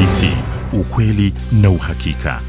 BBC, ukweli na uhakika.